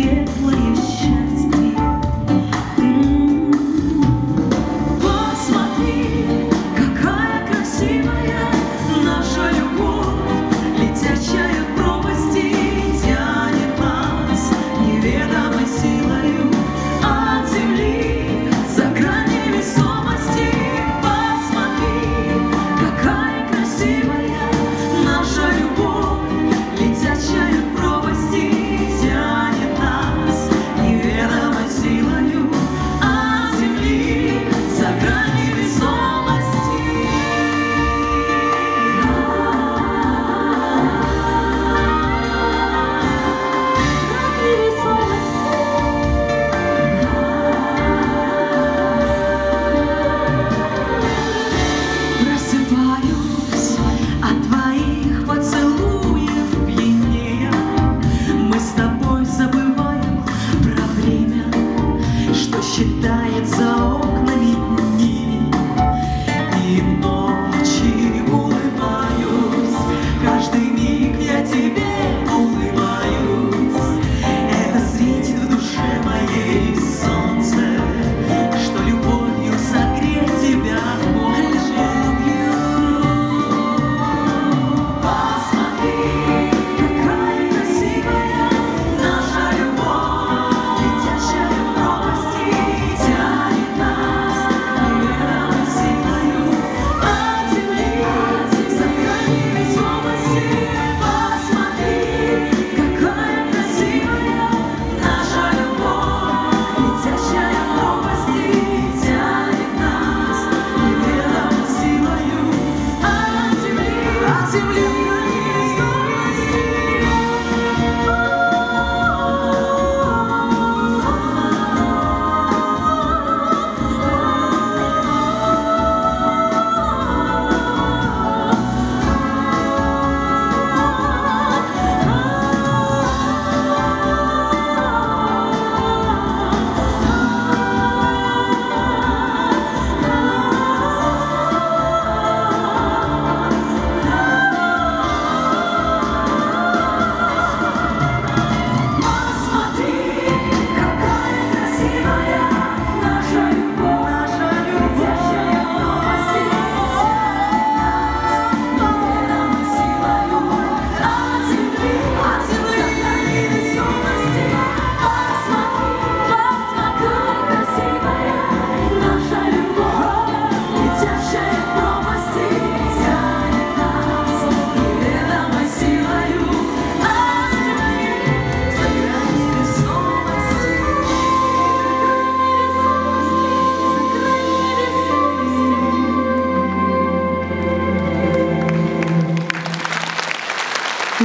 别问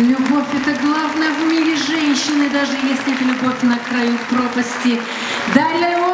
Любовь – это главное в мире женщины, даже если это любовь на краю пропасти. Дарья